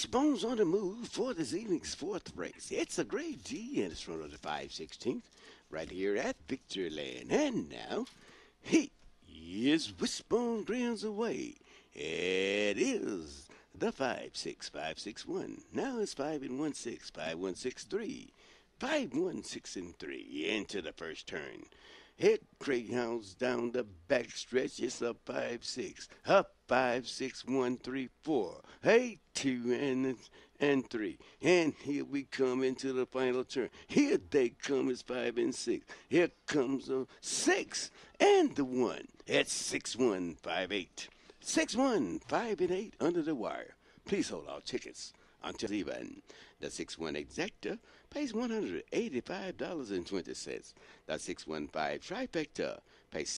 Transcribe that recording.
Wishbone's on the move for this evening's fourth race. It's a grade G and it's run on the 516th right here at Victoryland. And now, he is Wishbone grounds away. It is the 56561. Now it's 5 and 1 6, 5 1 6 3, 5 1 6 and 3 into the first turn. Head greyhounds down the backstretch. It's a 5 6. Up 5 6 1 3 4. Hey, 2 and and 3. And here we come into the final turn. Here they come. It's 5 and 6. Here comes a 6 and the 1. It's 6 1 5 8. 6 1 5 and 8 under the wire. Please hold our tickets until even. The 6-1 exacta pays $185.20. The 615 trifecta pays